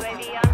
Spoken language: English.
baby. I'm